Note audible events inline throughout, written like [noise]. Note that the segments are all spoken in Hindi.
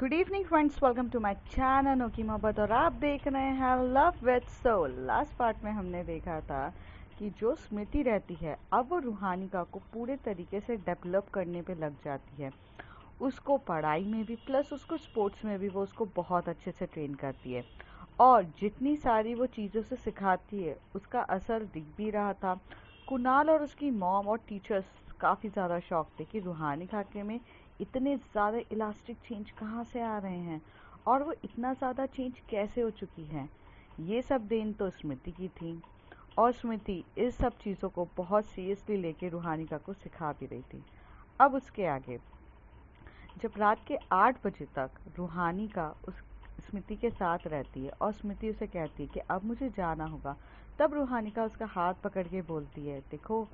Good evening friends welcome to my channel की मोहब्बत और आप देख रहे हैं love with soul last part में हमने देखा था कि जो स्मृति रहती है, अब वो रूहानिका को पूरे तरीके से डेवलप करने पे लग जाती है। उसको पढ़ाई में भी प्लस उसको स्पोर्ट्स में भी वो उसको बहुत अच्छे से ट्रेन करती है। और जितनी सारी वो चीज़ों से सिखाती है, उसका असर दिख भी रहा था। कुणाल और उसकी मॉम और टीचर्स काफ़ी ज़्यादा शौक थे कि रूहानी खाके में इतने ज़्यादा इलास्टिक चेंज कहाँ से आ रहे हैं? और वो इतना ज़्यादा चेंज कैसे हो चुकी है? ये सब देन तो स्मृति की थी। और स्मृति इस सब चीज़ों को बहुत सीरियसली लेके रूहानिका को सिखा भी रही थी। अब उसके आगे। जब रात के आठ बजे तक रूहानी का उस स्मृति के साथ रहती है और स्मृति उसे कहती है कि अब मुझे जाना होगा, तब रूहानी का उसका हाथ पकड़ के बोलती है, देखो,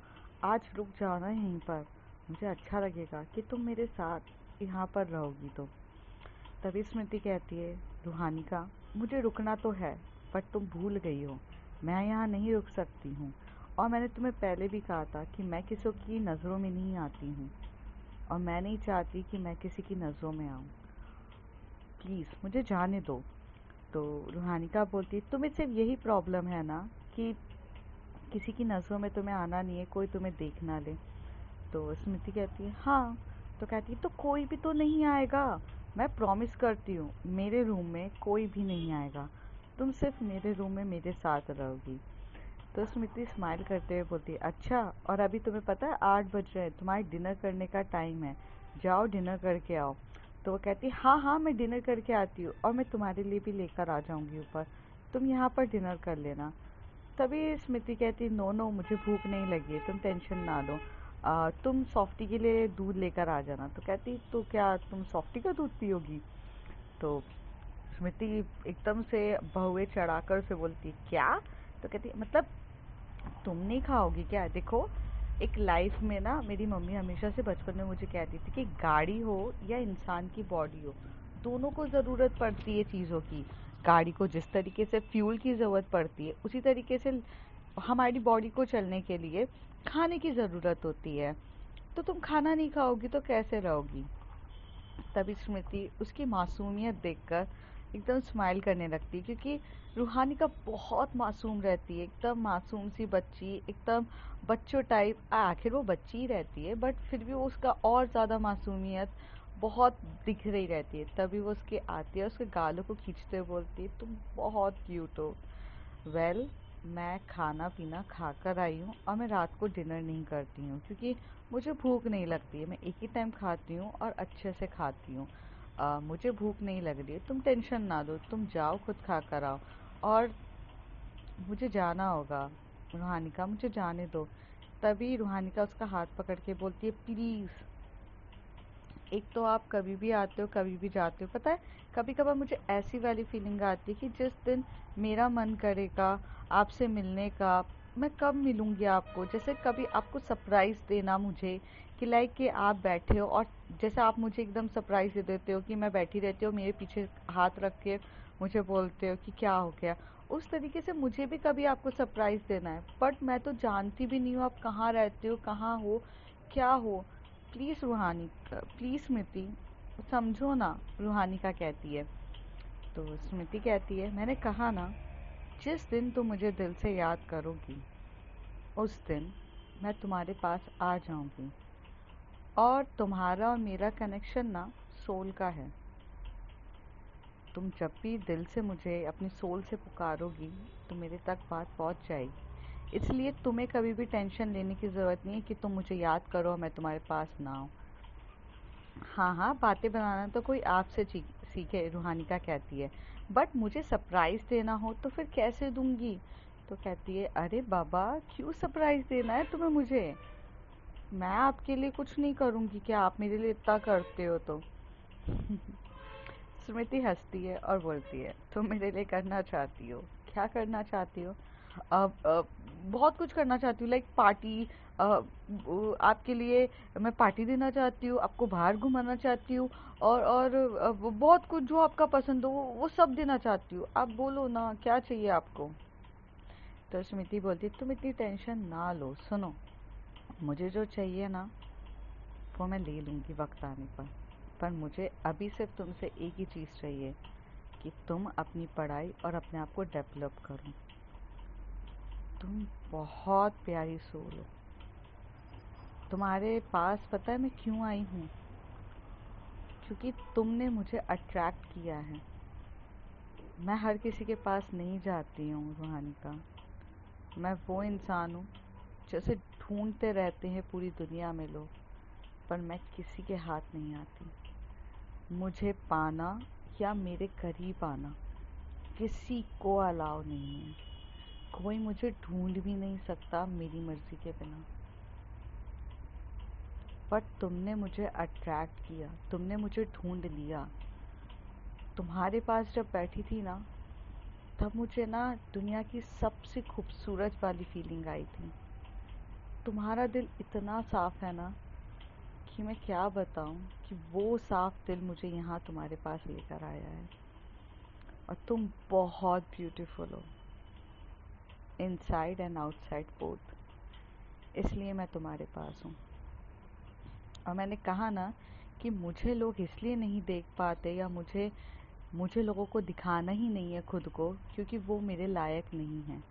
आज रुक जाना यहीं पर। मुझे अच्छा लगेगा कि तुम मेरे साथ यहाँ पर रहोगी तो। तभी स्मृति कहती है, रूहानी का, मुझे रुकना तो है बट तुम भूल गई हो। मैं यहाँ नहीं रुक सकती हूँ। और मैंने तुम्हें पहले भी कहा था कि मैं किसी की नज़रों में नहीं आती हूँ। और मैं नहीं चाहती कि मैं किसी की नज़रों में आऊँ। प्लीज़, मुझे जाने दो। तो रूहानिका बोलती तुम्हें सिर्फ़ यही प्रॉब्लम है ना कि किसी की नज़रों में तुम्हें आना नहीं है, कोई तुम्हें देख ना ले। तो स्मृति कहती है हाँ। तो कहती है तो कोई भी तो नहीं आएगा। मैं प्रॉमिस करती हूँ, मेरे रूम में कोई भी नहीं आएगा। तुम सिर्फ़ मेरे रूम में मेरे साथ रहोगी। तो स्मृति स्माइल करते हुए बोलती है अच्छा और अभी तुम्हें पता है, आठ बज रहे हैं, तुम्हारे डिनर करने का टाइम है। जाओ डिनर करके आओ। तो वो कहती है हाँ हाँ मैं डिनर करके आती हूँ, और मैं तुम्हारे लिए भी लेकर आ जाऊँगी ऊपर। तुम यहाँ पर डिनर कर लेना। तभी स्मृति कहती नो नो मुझे भूख नहीं लगी है, तुम टेंशन ना लो। तुम सॉफ्टी के लिए दूध लेकर आ जाना। तो कहती तो क्या तुम सॉफ्टी का दूध पियोगी? तो स्मृति एकदम से बहुए चढ़ाकर से बोलती, क्या? तो कहती मतलब तुम नहीं खाओगी क्या? देखो, एक लाइफ में ना मेरी मम्मी हमेशा से बचपन में मुझे कहती थी कि गाड़ी हो या इंसान की बॉडी हो, दोनों को ज़रूरत पड़ती है चीज़ों की। गाड़ी को जिस तरीके से फ्यूल की ज़रूरत पड़ती है, उसी तरीके से हमारी बॉडी को चलने के लिए खाने की ज़रूरत होती है। तो तुम खाना नहीं खाओगी तो कैसे रहोगी? तभी स्मृति उसकी मासूमियत देखकर एकदम स्माइल करने लगती है क्योंकि रूहानी का बहुत मासूम रहती है। एकदम मासूम सी बच्ची एकदम बच्चों टाइप आखिर वो बच्ची ही रहती है बट फिर भी वो उसका और ज़्यादा मासूमियत बहुत दिख रही रहती है। तभी वो उसके आती है उसके गालों को खींचते बोलती है तुम बहुत क्यूट हो। वेल well, मैं खाना पीना खा कर आई हूँ और मैं रात को डिनर नहीं करती हूँ क्योंकि मुझे भूख नहीं लगती है। मैं एक ही टाइम खाती हूँ और अच्छे से खाती हूँ। मुझे भूख नहीं लग रही है। तुम टेंशन ना दो तुम जाओ, खुद खा कर आओ। और मुझे जाना होगा। रूहानिका मुझे जाने दो। तभी रूहानिका उसका हाथ पकड़ के बोलती है, प्लीज़ एक तो आप कभी भी आते हो, कभी भी जाते हो, पता है? कभी कभार मुझे ऐसी वाली फीलिंग आती है कि जिस दिन मेरा मन करेगा आपसे मिलने का, मैं कब मिलूँगी आपको? जैसे कभी आपको सरप्राइज़ देना मुझे कि लाइक कि आप बैठे हो और जैसे आप मुझे एकदम सरप्राइज़ दे देते हो कि मैं बैठी रहती हूँ, मेरे पीछे हाथ रख के मुझे बोलते हो कि क्या हो गया? उस तरीके से मुझे भी कभी आपको सरप्राइज़ देना है। बट मैं तो जानती भी नहीं हूँ आप कहाँ रहते हो, कहाँ हो, क्या हो। प्लीज़ रूहानी, प्लीज़ स्मृति, समझो ना रूहानिका कहती है। तो स्मृति कहती है, मैंने कहा ना, जिस दिन तुम मुझे दिल से याद करोगी, उस दिन मैं तुम्हारे पास आ जाऊँगी। और तुम्हारा और मेरा कनेक्शन ना सोल का है। तुम जब भी दिल से मुझे, अपनी सोल से पुकारोगी तो मेरे तक बात पहुँच जाएगी। इसलिए तुम्हें कभी भी टेंशन लेने की ज़रूरत नहीं है कि तुम मुझे याद करो मैं तुम्हारे पास ना आऊँ। हाँ हाँ बातें बनाना तो कोई आपसे सीखे, रूहानिका कहती है। बट मुझे सरप्राइज़ देना हो तो फिर कैसे दूँगी? तो कहती है, अरे बाबा, क्यों सरप्राइज़ देना है तुम्हें मुझे? मैं आपके लिए कुछ नहीं करूँगी, क्या आप मेरे लिए इतना करते हो तो? [laughs] स्मृति हंसती है और बोलती है, तुम मेरे लिए करना चाहती हो। क्या करना चाहती हो? बहुत कुछ करना चाहती हूँ लाइक पार्टी आपके लिए मैं पार्टी देना चाहती हूँ, आपको बाहर घुमाना चाहती हूँ और और बहुत कुछ जो आपका पसंद हो, वो सब देना चाहती हूँ। आप बोलो ना, क्या चाहिए आपको? तो स्मृति बोलती, तुम इतनी टेंशन ना लो, सुनो, मुझे जो चाहिए ना, वो मैं ले लूँगी वक्त आने पर। पर मुझे अभी सिर्फ़ तुमसे एक ही चीज़ चाहिए, कि तुम अपनी पढ़ाई और अपने आप को डेवलप करो। तुम बहुत प्यारी सोल हो। तुम्हारे पास पता है मैं क्यों आई हूँ? क्योंकि तुमने मुझे अट्रैक्ट किया है। मैं हर किसी के पास नहीं जाती हूँ रूहानी का। मैं वो इंसान हूँ जैसे ढूंढते रहते हैं पूरी दुनिया में लोग, पर मैं किसी के हाथ नहीं आती। मुझे पाना या मेरे करीब आना, किसी को अलाउ नहीं है। कोई मुझे ढूंढ भी नहीं सकता मेरी मर्ज़ी के बिना। बट तुमने मुझे अट्रैक्ट किया, तुमने मुझे ढूंढ लिया। तुम्हारे पास जब बैठी थी ना, तब मुझे ना दुनिया की सबसे खूबसूरत वाली फीलिंग आई थी। तुम्हारा दिल इतना साफ़ है ना कि मैं क्या बताऊँ कि वो साफ़ दिल मुझे यहाँ तुम्हारे पास लेकर आया है। और तुम बहुत ब्यूटीफुल हो। इनसाइड एंड आउटसाइड बोथ इसलिए मैं तुम्हारे पास हूँ। और मैंने कहा ना कि मुझे लोग इसलिए नहीं देख पाते या मुझे मुझे लोगों को दिखाना ही नहीं है खुद को, क्योंकि वो मेरे लायक नहीं है।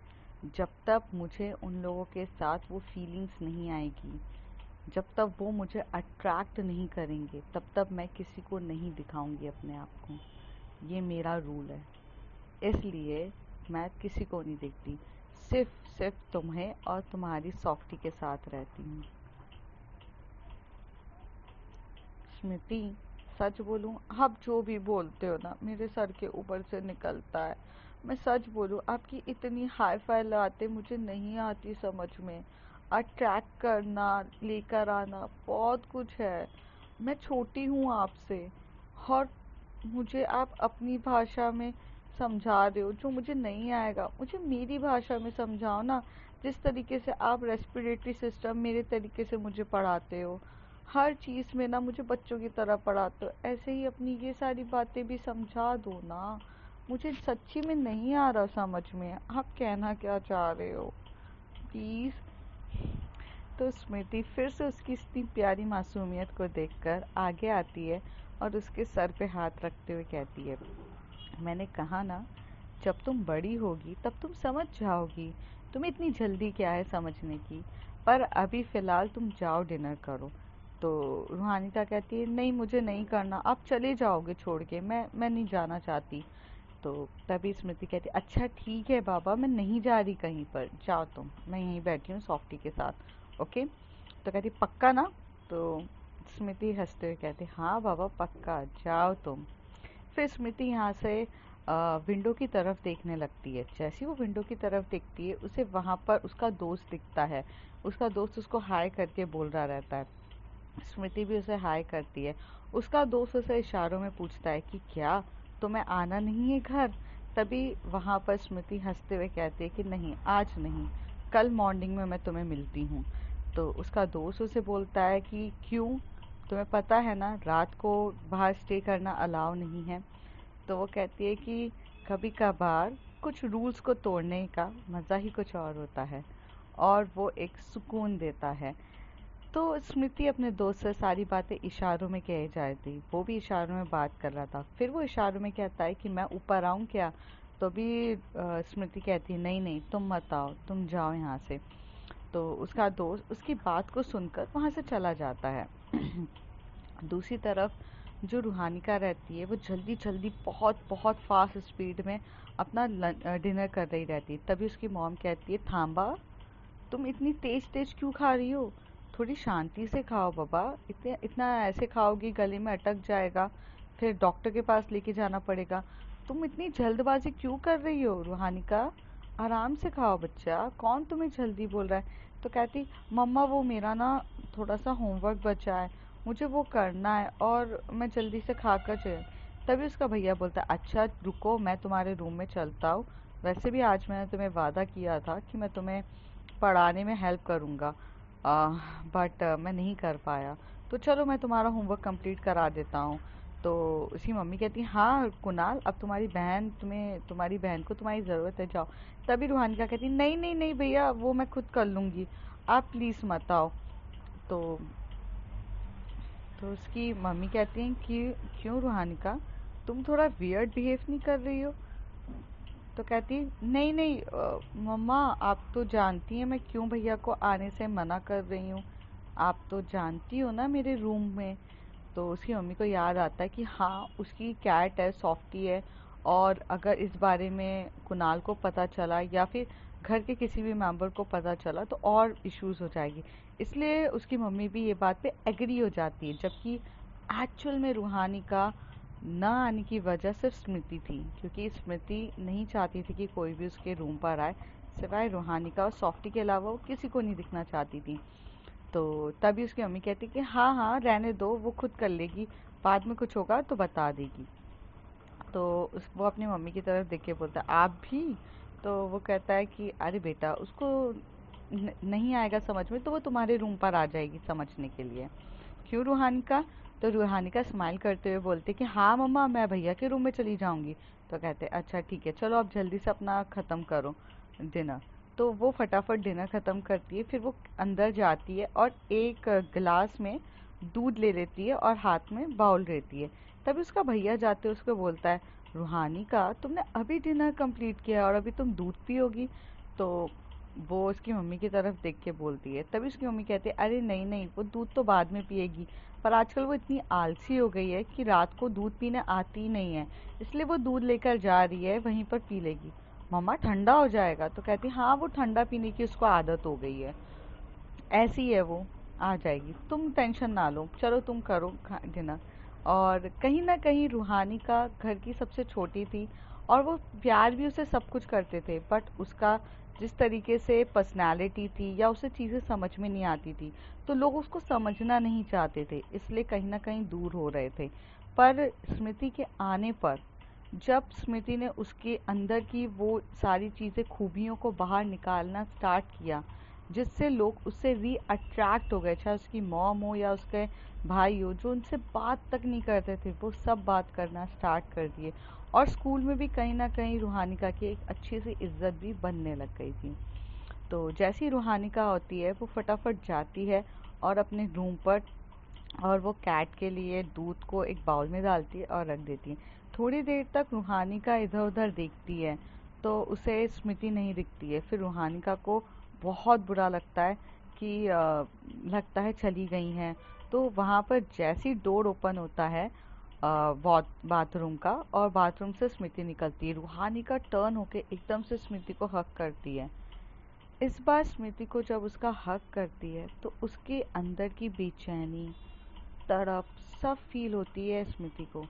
जब तक मुझे उन लोगों के साथ वो फीलिंग्स नहीं आएगी। जब तक वो मुझे अट्रैक्ट नहीं करेंगे, तब तक मैं किसी को नहीं दिखाऊँगी अपने आप को। ये मेरा रूल है। इसलिए मैं किसी को नहीं देखती। सिर्फ़ सिर्फ़ तुम्हें और तुम्हारी सॉफ्टी के साथ रहती हूँ। स्मृति, सच बोलूँ, आप जो भी बोलते हो ना, मेरे सर के ऊपर से निकलता है। मैं सच बोलूँ, आपकी इतनी हाई फाई बातें मुझे नहीं आती समझ में। अट्रैक्ट करना, लेकर आना, बहुत कुछ है। मैं छोटी हूँ आपसे, और मुझे आप अपनी भाषा में समझा रहे हो, जो मुझे नहीं आएगा। मुझे मेरी भाषा में समझाओ ना, जिस तरीके से आप रेस्पिरेटरी सिस्टम मेरे तरीके से मुझे पढ़ाते हो। हर चीज़ में ना मुझे बच्चों की तरह पढ़ाते हो। ऐसे ही अपनी ये सारी बातें भी समझा दो ना। मुझे सच्ची में नहीं आ रहा समझ में। आप कहना क्या चाह रहे हो? प्लीज़ तो स्मृति फिर से उसकी इतनी प्यारी मासूमियत को देखकर आगे आती है और उसके सर पे हाथ रखते हुए कहती है मैंने कहा ना, जब तुम बड़ी होगी, तब तुम समझ जाओगी, तुम्हें इतनी जल्दी क्या है समझने की। पर अभी फ़िलहाल तुम जाओ डिनर करो। तो रूहानिता कहती है, नहीं, मुझे नहीं करना, आप चले जाओगे छोड़ के, मैं मैं नहीं जाना चाहती। तो तभी स्मृति कहती अच्छा ठीक है बाबा, मैं नहीं जा रही कहीं पर, जाओ तुम, मैं यहीं बैठी हूँ सॉफ्टी के साथ, ओके? तो कहती पक्का ना? तो स्मृति हँसते हुए कहती हाँ बाबा, पक्का, जाओ तुम। फिर स्मृति यहाँ से विंडो की तरफ़ देखने लगती है। जैसी वो विंडो की तरफ़ देखती है, उसे वहाँ पर उसका दोस्त दिखता है। उसका दोस्त उसको हाय करके बोल रहा रहता है। स्मृति भी उसे हाय करती है। उसका दोस्त उसे इशारों में पूछता है कि, क्या तुम्हें आना नहीं है घर? तभी वहाँ पर स्मृति हँसते हुए कहती है कि, नहीं, आज नहीं। कल मॉर्निंग में मैं तुम्हें मिलती हूँ। तो उसका दोस्त उसे बोलता है कि, क्यों? तुम्हें पता है ना, रात को बाहर स्टे करना अलाउ नहीं है। तो वो कहती है कि कभी कभार कुछ रूल्स को तोड़ने का मज़ा ही कुछ और होता है और वो एक सुकून देता है। तो स्मृति अपने दोस्त से सारी बातें इशारों में कह जाती, वो भी इशारों में बात कर रहा था। फिर वो इशारों में कहता है कि मैं ऊपर आऊँ क्या? तो भी स्मृति कहती है, नहीं नहीं, तुम मत आओ, तुम जाओ यहाँ से। तो उसका दोस्त, उसकी बात को सुनकर वहाँ से चला जाता है। [clears throat] दूसरी तरफ़ जो रूहानिका रहती है, वो जल्दी जल्दी, बहुत बहुत फास्ट स्पीड में अपना डिनर कर रही रहती है। तभी उसकी मॉम कहती है थाम्बा तुम इतनी तेज तेज क्यों खा रही हो? थोड़ी शांति से खाओ बाबा। इतने, इतना ऐसे खाओगी, गले में अटक जाएगा, फिर डॉक्टर के पास लेके जाना पड़ेगा। तुम इतनी जल्दबाजी क्यों कर रही हो रूहानिका आराम से खाओ बच्चा। कौन तुम्हें जल्दी बोल रहा है? तो कहती, मम्मा, वो मेरा ना थोड़ा सा होमवर्क बचा है। मुझे वो करना है और मैं जल्दी से खा कर चल तभी उसका भैया बोलता है अच्छा रुको, मैं तुम्हारे रूम में चलता हूँ। वैसे भी आज मैंने तुम्हें वादा किया था कि मैं तुम्हें पढ़ाने में हेल्प करूँगा। बट मैं नहीं कर पाया। तो चलो, मैं तुम्हारा होमवर्क कंप्लीट करा देता हूँ। तो उसकी मम्मी कहती हाँ कुणाल, अब तुम्हारी बहन, तुम्हें, तुम्हारी बहन को तुम्हारी ज़रूरत है, जाओ। तभी रूहानिका कहती, नहीं नहीं नहीं भैया, वो मैं खुद कर लूँगी। आप प्लीज़ मत आओ। तो तो उसकी मम्मी कहती हैं कि, क्यों रूहानी का तुम थोड़ा वियर्ड बिहेव नहीं कर रही हो? तो कहती नहीं नहीं मम्मा, आप तो जानती हैं मैं क्यों भैया को आने से मना कर रही हूँ। आप तो जानती हो ना मेरे रूम में? तो उसकी मम्मी को याद आता है कि हाँ उसकी कैट है सॉफ्टी है और अगर इस बारे में कुणाल को पता चला या फिर घर के किसी भी मेंबर को पता चला तो और इश्यूज़ हो जाएगी। इसलिए उसकी मम्मी भी ये बात पे एग्री हो जाती है, जबकि एक्चुअल में रूहानी का न आने की वजह सिर्फ़ स्मृति थी, क्योंकि स्मृति नहीं चाहती थी कि कोई भी उसके रूम पर आए, सिवाय रूहानी का और सॉफ्टी के अलावा वो किसी को नहीं दिखना चाहती थी। तो तभी उसकी मम्मी कहती कि हाँ हाँ रहने दो, वो खुद कर लेगी, बाद में कुछ होगा तो बता देगी। तो उस, वो अपनी मम्मी की तरफ़ देख के बोलता, आप भी? तो वो कहता है कि, अरे बेटा, उसको नहीं आएगा समझ में तो वो तुम्हारे रूम पर आ जाएगी समझने के लिए। क्यों रूहानी का तो रूहानी का स्माइल करते हुए बोलते कि हाँ मम्मा, मैं भैया के रूम में चली जाऊँगी। तो कहते अच्छा ठीक है, चलो आप जल्दी से अपना ख़त्म करो डिनर तो वो फटाफट डिनर ख़त्म करती है, फिर वो अंदर जाती है और एक गिलास में दूध ले लेती है और हाथ में बाउल रहती है। तभी उसका भैया जाते उसको बोलता है रूहानी का तुमने अभी डिनर कंप्लीट किया और अभी तुम दूध पियोगी? तो वो उसकी मम्मी की तरफ़ देख के बोलती है। तभी उसकी मम्मी कहती है, अरे नहीं नहीं, वो दूध तो बाद में पिएगी, पर आजकल वो इतनी आलसी हो गई है कि रात को दूध पीने आती नहीं है, इसलिए वो दूध लेकर जा रही है, वहीं पर पी लेगी। मम्मा, ठंडा हो जाएगा? तो कहती हाँ वो ठंडा पीने की उसको आदत हो गई है। ऐसी है वो, आ जाएगी। तुम टेंशन ना लो, चलो तुम करो डिनर। और कहीं ना कहीं रूहानी का घर की सबसे छोटी थी, और वो प्यार भी उसे सब कुछ करते थे, बट उसका जिस तरीके से पर्सनालिटी थी या उसे चीज़ें समझ में नहीं आती थी तो लोग उसको समझना नहीं चाहते थे, इसलिए कहीं ना कहीं दूर हो रहे थे। पर स्मृति के आने पर, जब स्मृति ने उसके अंदर की वो सारी चीज़ें, खूबियों को बाहर निकालना स्टार्ट किया, जिससे लोग उससे री अट्रैक्ट हो गए, चाहे उसकी मॉम हो या उसके भाई हो, जो उनसे बात तक नहीं करते थे, वो सब बात करना स्टार्ट कर दिए। और स्कूल में भी कहीं ना कहीं रूहानिका की एक अच्छी सी इज़्ज़त भी बनने लग गई थी। तो जैसी रूहानिका होती है, वो फटाफट जाती है और अपने रूम पर और वो कैट के लिए दूध को एक बाउल में डालती है और रख देती है। थोड़ी देर तक रूहानिका इधर उधर देखती है तो उसे स्मृति नहीं दिखती है। फिर रूहानिका को बहुत बुरा लगता है कि लगता है चली गई हैं। तो वहाँ पर जैसी डोर ओपन होता है बाथरूम का और बाथरूम से स्मृति निकलती है। रूहानी का टर्न होके एकदम से स्मृति को हक करती है। इस बार स्मृति को जब उसका हक करती है तो उसके अंदर की बेचैनी, तड़प सब फील होती है स्मृति को।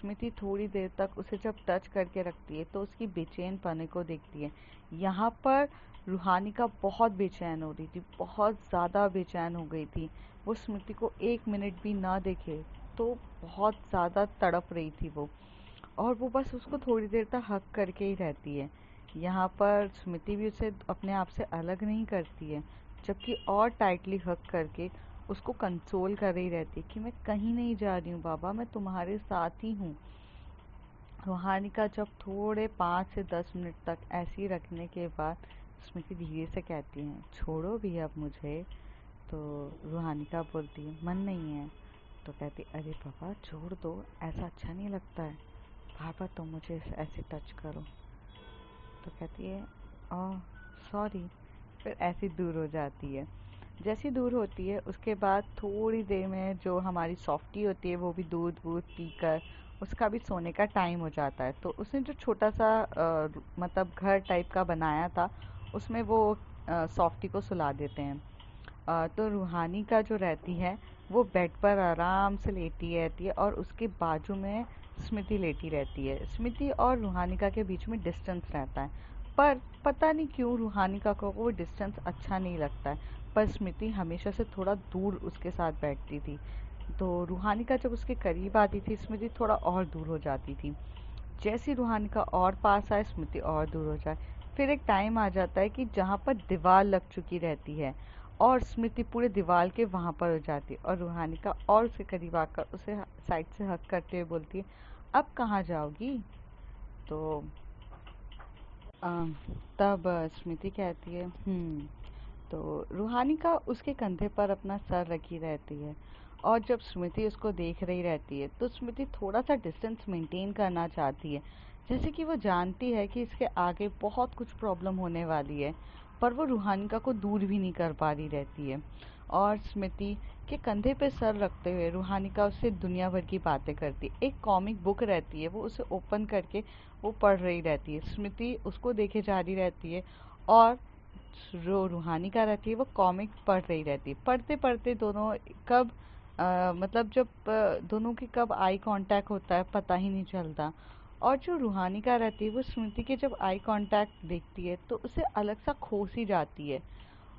स्मृति थोड़ी देर तक उसे जब टच करके रखती है तो उसकी बेचैन पने को देखती है। यहाँ पर रूहानी का बहुत बेचैन हो रही थी, बहुत ज़्यादा बेचैन हो गई थी। वो स्मृति को एक मिनट भी ना देखे तो बहुत ज़्यादा तड़प रही थी वो। और वो बस उसको थोड़ी देर तक हक करके ही रहती है। यहाँ पर स्मृति भी उसे अपने आप से अलग नहीं करती है, जबकि और टाइटली हक करके उसको कंसोल कर रही रहती है कि मैं कहीं नहीं जा रही हूँ बाबा, मैं तुम्हारे साथ ही हूँ। रूहानिका जब थोड़े पाँच से दस मिनट तक ऐसी रखने के बाद स्मृति धीरे से कहती हैं, छोड़ो भी अब मुझे। तो रूहानिका बोलती है, मन नहीं है। तो कहती अरे पापा छोड़ दो ऐसा अच्छा नहीं लगता है। बार तुम मुझे ऐसे टच करो। तो कहती है ओह सॉरी फिर ऐसी दूर हो जाती है। जैसी दूर होती है उसके बाद थोड़ी देर में जो हमारी सॉफ्टी होती है वो भी दूध वूध पी कर उसका भी सोने का टाइम हो जाता है। तो उसने जो छोटा सा आ, मतलब घर टाइप का बनाया था उसमें वो सॉफ्टी को सुला देते हैं। आ, तो रूहानी का जो रहती है वो बेड पर आराम से लेटी रहती है और उसके बाजू में स्मृति लेटी रहती है। स्मृति और रूहानिका के बीच में डिस्टेंस रहता है। पर पता नहीं क्यों रूहानिका को वो डिस्टेंस अच्छा नहीं लगता है। पर स्मृति हमेशा से थोड़ा दूर उसके साथ बैठती थी। तो रूहानिका जब उसके करीब आती थी, स्मृति थोड़ा और दूर हो जाती थी। जैसी रूहानिका और पास आए, स्मृति और दूर हो जाए। फिर एक टाइम आ जाता है कि जहाँ पर दीवार लग चुकी रहती है। और स्मृति पूरे दीवार के वहाँ पर हो जाती है और रूहानिका और उसे करीब आकर उसे साइड से हक करते हुए बोलती है अब कहाँ जाओगी? तो आ, तब स्मृति कहती है हम्म। तो रूहानिका उसके कंधे पर अपना सर रखी रहती है और जब स्मृति उसको देख रही रहती है तो स्मृति थोड़ा सा डिस्टेंस मेंटेन करना चाहती है। जैसे कि वो जानती है कि इसके आगे बहुत कुछ प्रॉब्लम होने वाली है। पर वो रूहानिका को दूर भी नहीं कर पा रही रहती है। और स्मृति के कंधे पे सर रखते हुए रूहानिका उससे दुनिया भर की बातें करती है। एक कॉमिक बुक रहती है वो उसे ओपन करके वो पढ़ रही रहती है। स्मृति उसको देखे जा रही रहती है और जो रूहानिका रहती है वो कॉमिक पढ़ रही रहती है। पढ़ते पढ़ते दोनों कब आ, मतलब जब दोनों की कब आई कांटेक्ट होता है पता ही नहीं चलता। और जो रूहानिका रहती है, वो स्मृति के जब आई कांटेक्ट देखती है तो उसे अलग सा खो सी जाती है।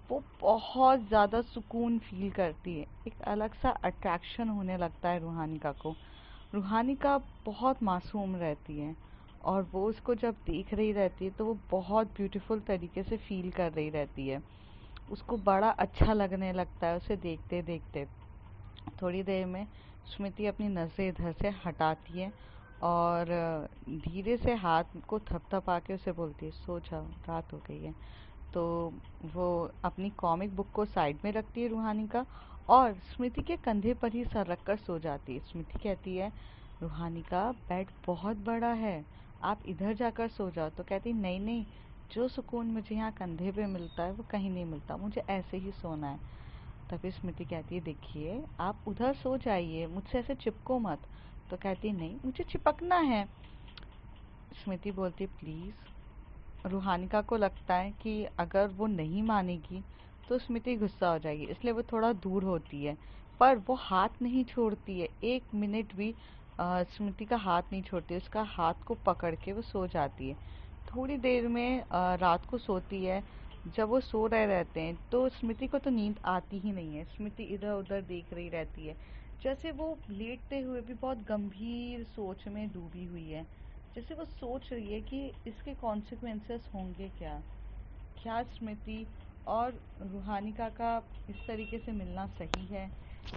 वो बहुत ज़्यादा सुकून फील करती है। एक अलग सा अट्रैक्शन होने लगता है रूहानिका को। रूहानिका बहुत मासूम रहती है और वो उसको जब देख रही रहती है तो वो बहुत ब्यूटीफुल तरीके से फील कर रही रहती है। उसको बड़ा अच्छा लगने लगता है उसे देखते देखते थोड़ी देर में स्मृति अपनी नज़रें इधर से हटाती है और धीरे से हाथ को थपथपा के उसे बोलती है, सो जाओ, रात हो गई है। तो वो अपनी कॉमिक बुक को साइड में रखती है रूहानी का और स्मृति के कंधे पर ही सर रख कर सो जाती है। स्मृति कहती है, रूहानी का बेड बहुत बड़ा है, आप इधर जाकर सो जाओ। तो कहती नहीं नहीं, जो सुकून मुझे यहाँ कंधे पे मिलता है, वो कहीं नहीं मिलता, मुझे ऐसे ही सोना है। तभी स्मृति कहती है, देखिए, आप उधर सो जाइए, मुझसे ऐसे चिपको मत। तो कहती नहीं मुझे चिपकना है। स्मृति बोलती प्लीज़। रूहानिका को लगता है कि अगर वो नहीं मानेगी तो स्मृति गुस्सा हो जाएगी इसलिए वो थोड़ा दूर होती है। पर वो हाथ नहीं छोड़ती है। एक मिनट भी स्मृति का हाथ नहीं छोड़ती उसका हाथ को पकड़ के वो सो जाती है। थोड़ी देर में आ, रात को सोती है। जब वो सो रहे रहते हैं तो स्मृति को तो नींद आती ही नहीं है। स्मृति इधर उधर देख रही रहती है। जैसे वो लेटते हुए भी बहुत गंभीर सोच में डूबी हुई है। जैसे वो सोच रही है कि इसके कॉन्सिक्वेंसेस होंगे क्या? क्या स्मृति और रूहानिका का इस तरीके से मिलना सही है?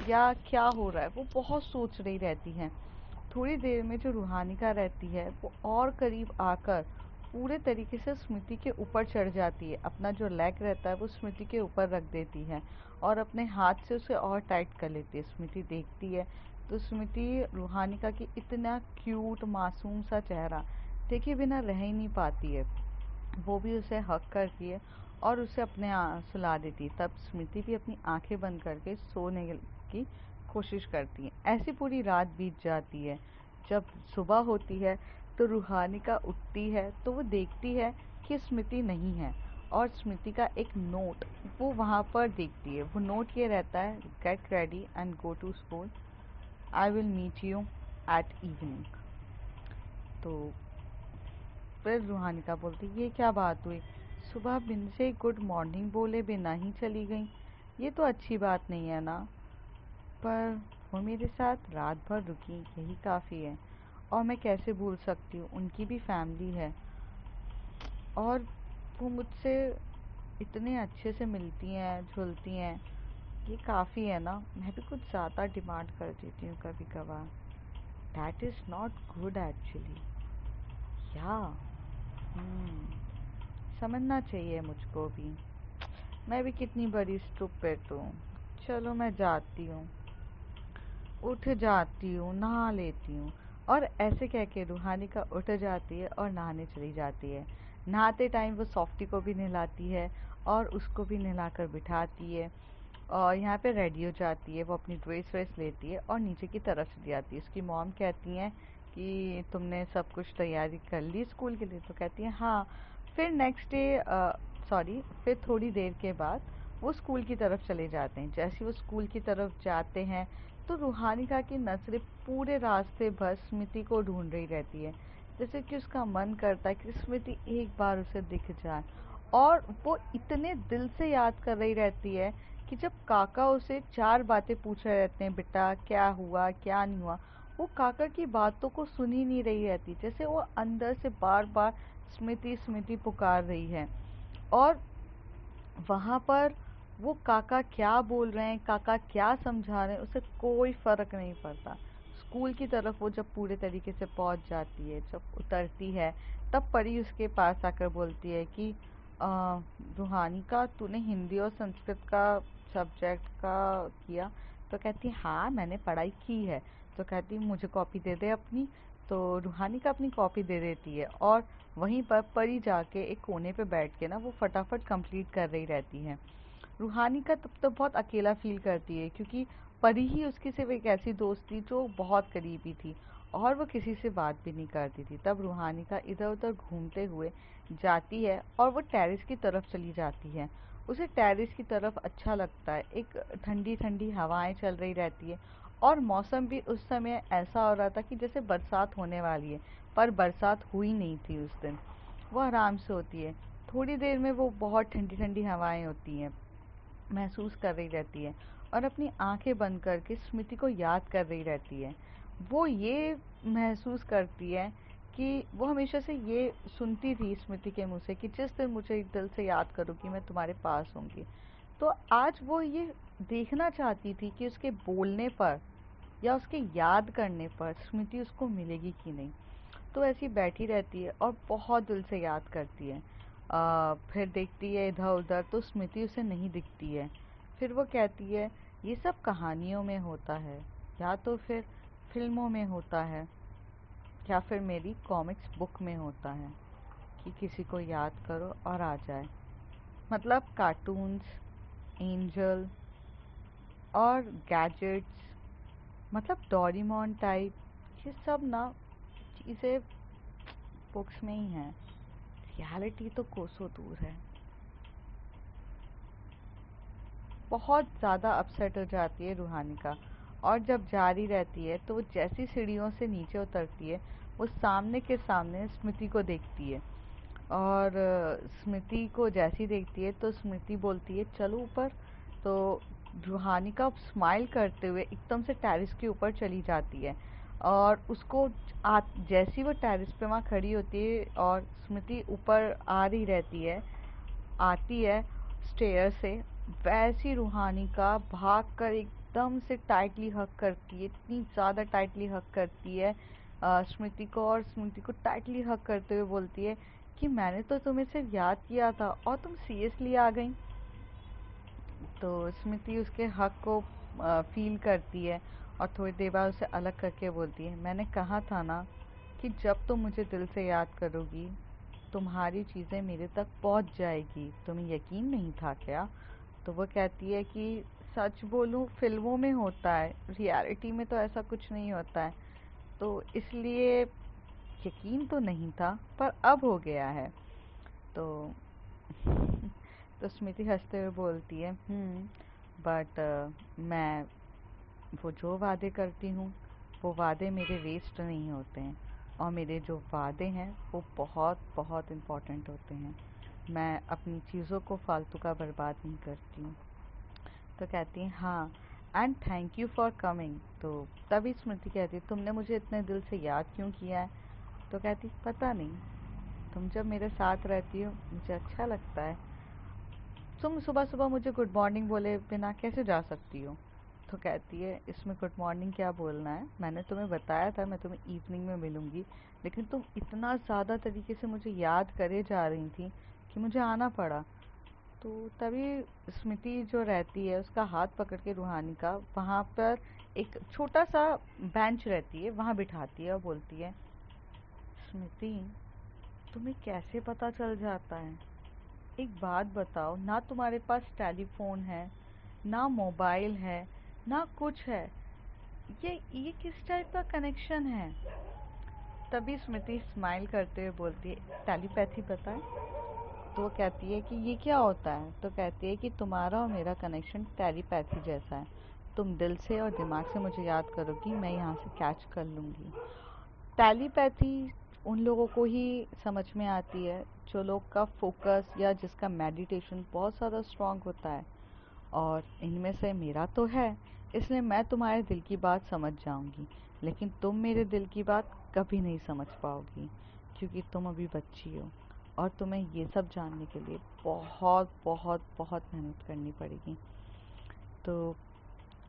या क्या हो रहा है? वो बहुत सोच रही रहती है। थोड़ी देर में जो रूहानिका रहती है, वो और करीब आकर पूरे तरीके से स्मृति के ऊपर चढ़ जाती है। अपना जो लेग रहता है, वो स्मृति के ऊपर रख देती है। और अपने हाथ से उसे और टाइट कर लेती है। स्मृति देखती है तो स्मृति रूहानिका की इतना क्यूट मासूम सा चेहरा देखे बिना रह ही नहीं पाती है। वो भी उसे हक करती है और उसे अपने सुला देती है। तब स्मृति भी अपनी आँखें बंद करके सोने की कोशिश करती है। ऐसी पूरी रात बीत जाती है। जब सुबह होती है तो रूहानिका उठती है तो वो देखती है कि स्मृति नहीं है। और स्मृति का एक नोट वो वहाँ पर देखती है। वो नोट ये रहता है get ready and go to school I will meet you at evening तो फिर रूहानिका बोलती, ये क्या बात हुई? सुबह बिन से गुड मॉर्निंग बोले बिना ही चली गई। ये तो अच्छी बात नहीं है ना? पर वो मेरे साथ रात भर रुकी, यही काफ़ी है। और मैं कैसे भूल सकती हूँ? उनकी भी फैमिली है। और वो मुझसे इतने अच्छे से मिलती हैं, झुलती हैं। ये काफ़ी है ना। मैं भी कुछ ज़्यादा डिमांड कर देती हूँ कभी कभार that is not good actually या समझना चाहिए मुझको भी। मैं भी कितनी बड़ी स्टूपिड हूँ। चलो मैं जाती हूँ। उठ जाती हूँ, नहा लेती हूँ। और ऐसे कह के रूहानी का उठ जाती है और नहाने चली जाती है। नहाते टाइम वो सॉफ्टी को भी नहलाती है और उसको भी नहलाकर बिठाती है और यहाँ पे रेडी हो जाती है, वो अपनी ड्रेस व्रेस लेती है और नीचे की तरफ़ चली जाती है। उसकी मॉम कहती हैं कि तुमने सब कुछ तैयारी कर ली स्कूल के लिए? तो कहती हैं हाँ। फिर नेक्स्ट डे सॉरी फिर थोड़ी देर के बाद वो स्कूल की तरफ़ चले जाते हैं। जैसे वो स्कूल की तरफ़ जाते हैं तो रूहानिका की नज़रें पूरे रास्ते भर स्मृति को ढूंढ रही रहती है। जैसे कि उसका मन करता है कि स्मृति एक बार उसे दिख जाए। और वो इतने दिल से याद कर रही रहती है कि जब काका उसे चार बातें पूछ रहे रहते हैं, बेटा, क्या हुआ? क्या नहीं हुआ? वो काका की बातों को सुन ही नहीं रही रहती, जैसे वो अंदर से बार बार स्मृति स्मृति पुकार रही है। और वहाँ पर वो काका क्या बोल रहे हैं, काका क्या समझा रहे हैं, उसे कोई फ़र्क नहीं पड़ता। स्कूल की तरफ़ वो जब पूरे तरीके से पहुँच जाती है, जब उतरती है, तब परी उसके पास आकर बोलती है कि रूहानी का तूने हिंदी और संस्कृत का सब्जेक्ट का किया? तो कहती है मैंने पढ़ाई की है। तो कहती मुझे कॉपी दे दे अपनी। तो रूहानी का अपनी कॉपी दे देती है और वहीं पर परी जाके एक कोने पे बैठ के ना वो फटाफट कंप्लीट कर रही रहती है। रूहानी का तब तो बहुत अकेला फील करती है क्योंकि परी ही उसकी सिर्फ़ एक ऐसी दोस्त थी जो बहुत करीबी थी और वो किसी से बात भी नहीं करती थी। तब रूहानी का इधर उधर घूमते हुए जाती है और वो टेरिस की तरफ़ चली जाती है। उसे टेरिस की तरफ़ अच्छा लगता है। एक ठंडी ठंडी हवाएँ चल रही रहती है और मौसम भी उस समय ऐसा हो रहा था कि जैसे बरसात होने वाली है, पर बरसात हुई नहीं थी उस दिन। वो आराम से होती है। थोड़ी देर में वो बहुत ठंडी ठंडी हवाएँ होती हैं, महसूस कर रही रहती है। और अपनी आँखें बंद करके स्मृति को याद कर रही रहती है। वो ये महसूस करती है कि वो हमेशा से ये सुनती थी स्मृति के मुँह से कि जिस दिन मुझे दिल से याद करूँगी मैं तुम्हारे पास होंगी। तो आज वो ये देखना चाहती थी कि उसके बोलने पर या उसके याद करने पर स्मृति उसको मिलेगी कि नहीं। तो ऐसी बैठी रहती है और बहुत दिल से याद करती है। आ, फिर देखती है इधर उधर तो स्मृति उसे नहीं दिखती है। फिर वो कहती है ये सब कहानियों में होता है। या तो फिर फ़िल्मों में होता है, या फिर मेरी कॉमिक्स बुक में होता है कि किसी को याद करो और आ जाए। मतलब कार्टून्स एंजल और गैजेट्स मतलब डोरीमोन टाइप ये सब ना चीज़ें बुक्स में ही हैं। रियलिटी तो कोसों दूर है। बहुत ज़्यादा अपसेट हो जाती है रूहानी का। और जब जारी रहती है तो वो जैसी सीढ़ियों से नीचे उतरती है, वो सामने के सामने स्मृति को देखती है। और स्मृति को जैसी देखती है तो स्मृति बोलती है, चलो ऊपर। तो रूहानी का स्माइल करते हुए एकदम से टेरिस के ऊपर चली जाती है। और उसको आ जैसी वो टेरिस पे वहाँ खड़ी होती है, और स्मृति ऊपर आ रही रहती है, आती है स्टेयर से वैसी रूहानी का भाग कर एकदम से टाइटली हक करती है, इतनी ज़्यादा टाइटली हक करती है स्मृति को और स्मृति को टाइटली हक करते हुए बोलती है कि मैंने तो तुम्हें सिर्फ़ याद किया था और तुम सीरियसली आ गई। तो स्मृति उसके हक को फील करती है और थोड़ी देर बाद उसे अलग करके बोलती है, मैंने कहा था ना कि जब तुम मुझे दिल से याद करोगी, तुम्हारी चीज़ें मेरे तक पहुँच जाएगी। तुम्हें यकीन नहीं था क्या? तो वो कहती है कि सच बोलूँ फ़िल्मों में होता है रियलिटी में तो ऐसा कुछ नहीं होता है। तो इसलिए यकीन तो नहीं था पर अब हो गया है। तो [laughs] तो स्मृति हँसते हुए बोलती है बट uh, मैं वो जो वादे करती हूँ वो वादे मेरे वेस्ट नहीं होते हैं। और मेरे जो वादे हैं वो बहुत बहुत इम्पोर्टेंट होते हैं। मैं अपनी चीज़ों को फालतू का बर्बाद नहीं करती हूँ। तो कहती हैं हाँ and thank you for coming तो तभी स्मृति कहती तुमने मुझे इतने दिल से याद क्यों किया है? तो कहती पता नहीं। तुम जब मेरे साथ रहती हो, मुझे अच्छा लगता है। तुम सुबह सुबह मुझे गुड मॉर्निंग बोले बिना कैसे जा सकती हो? तो कहती है, इसमें गुड मॉर्निंग क्या बोलना है? मैंने तुम्हें बताया था, मैं तुम्हें इवनिंग में मिलूँगी, लेकिन तुम इतना ज़्यादा तरीके से मुझे याद करे जा रही थी कि मुझे आना पड़ा। तो तभी स्मृति जो रहती है, उसका हाथ पकड़ के रूहानी का, वहाँ पर एक छोटा सा बेंच रहती है, वहाँ बिठाती है और बोलती है, स्मृति, तुम्हें कैसे पता चल जाता है? एक बात बताओ, ना तुम्हारे पास टेलीफोन है, ना मोबाइल है, ना कुछ है। ये ये किस टाइप का कनेक्शन है? तभी स्मृति स्माइल करते हुए बोलती है, टेलीपैथी बताए? तो वो कहती है कि ये क्या होता है? तो कहती है कि तुम्हारा और मेरा कनेक्शन टेलीपैथी जैसा है। तुम दिल से और दिमाग से मुझे याद करोगी मैं यहाँ से कैच कर लूँगी। टेलीपैथी उन लोगों को ही समझ में आती है, जो लोग का फोकस या जिसका मेडिटेशन बहुत ज़्यादा स्ट्रांग होता है। और इनमें से मेरा तो है, इसलिए मैं तुम्हारे दिल की बात समझ जाऊँगी। लेकिन तुम मेरे दिल की बात कभी नहीं समझ पाओगी, क्योंकि तुम अभी बच्ची हो। और तुम्हें ये सब जानने के लिए बहुत बहुत बहुत मेहनत करनी पड़ेगी। तो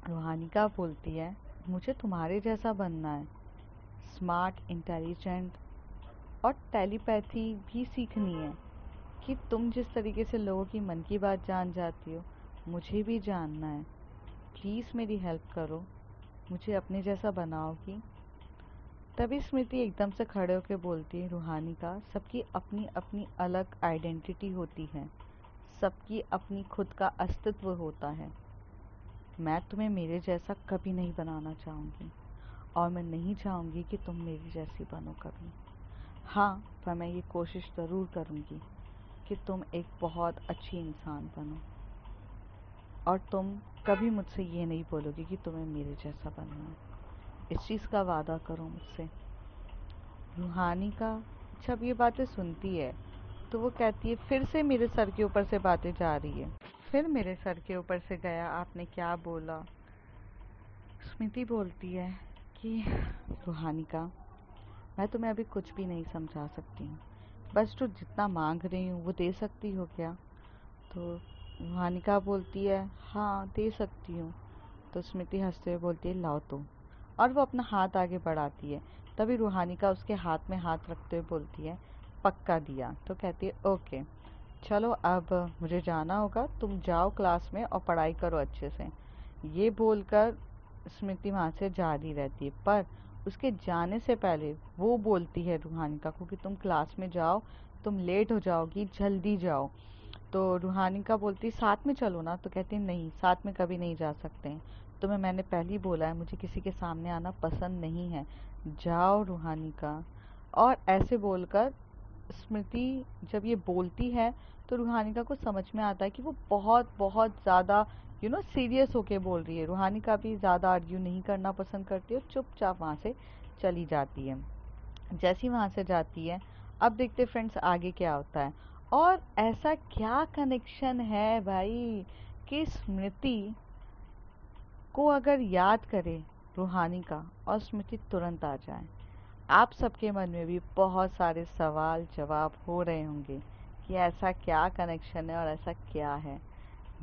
रूहानिका बोलती है, मुझे तुम्हारे जैसा बनना है। स्मार्ट इंटेलिजेंट और टेलीपैथी भी सीखनी है कि तुम जिस तरीके से लोगों की मन की बात जान जाती हो, मुझे भी जानना है। प्लीज़ मेरी हेल्प करो। मुझे अपने जैसा बनाओगी। तभी स्मृति एकदम से खड़े होकर बोलती है, रूहानी का, सबकी अपनी अपनी अलग आइडेंटिटी होती है। सबकी अपनी खुद का अस्तित्व होता है। मैं तुम्हें मेरे जैसा कभी नहीं बनाना चाहूँगी, और मैं नहीं चाहूँगी कि तुम मेरी जैसी बनो कभी। हाँ पर मैं ये कोशिश ज़रूर करूँगी कि तुम एक बहुत अच्छी इंसान बनो। और तुम कभी मुझसे ये नहीं बोलोगे कि तुम्हें मेरे जैसा बनना है। इस चीज़ का वादा करो मुझसे। रूहानी का जब ये बातें सुनती है तो वो कहती है, फिर से मेरे सर के ऊपर से बातें जा रही है। फिर मेरे सर के ऊपर से गया, आपने क्या बोला? स्मृति बोलती है कि, रूहानी का, मैं तुम्हें अभी कुछ भी नहीं समझा सकती हूँ। बस जो जितना मांग रही हूँ, वो दे सकती हो क्या? तो रूहानिका बोलती है हाँ दे सकती हूँ। तो स्मृति हँसते हुए बोलती है, लाओ तो। और वो अपना हाथ आगे बढ़ाती है। तभी रूहानी का उसके हाथ में हाथ रखते हुए बोलती है, पक्का दिया। तो कहती है, ओके, चलो अब मुझे जाना होगा, तुम जाओ क्लास में और पढ़ाई करो अच्छे से। ये बोलकर स्मृति वहाँ से जा रही रहती है, पर उसके जाने से पहले वो बोलती है रूहानिका को कि तुम क्लास में जाओ, तुम लेट हो जाओगी, जल्दी जाओ। तो रूहानिका बोलती साथ में चलो ना? तो कहती नहीं, साथ में कभी नहीं जा सकते तुम्हें मैंने पहले ही बोला है, मुझे किसी के सामने आना पसंद नहीं है। जाओ रूहानी का। और ऐसे बोलकर स्मृति जब ये बोलती है तो रूहानिका को समझ में आता है कि वो बहुत बहुत ज़्यादा यू नो सीरियस होके बोल रही है। रूहानिका भी ज़्यादा आर्ग्यू नहीं करना पसंद करती है चुपचाप वहाँ से चली जाती है। जैसी वहाँ से जाती है, अब देखते फ्रेंड्स आगे क्या होता है। और ऐसा क्या कनेक्शन है भाई कि स्मृति को अगर याद करें रूहानी का और स्मृति तुरंत आ जाए। आप सबके मन में भी बहुत सारे सवाल जवाब हो रहे होंगे कि ऐसा क्या कनेक्शन है और ऐसा क्या है।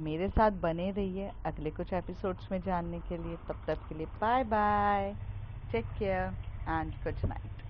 मेरे साथ बने रहिए अगले कुछ एपिसोड्स में जानने के लिए। तब तक के लिए bye bye take care and good night